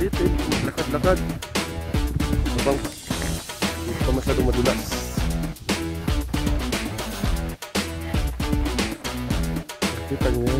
Salitin, maglakad-lakad. Eh. Habang hindi pa masyadong madulas. Kita niyo,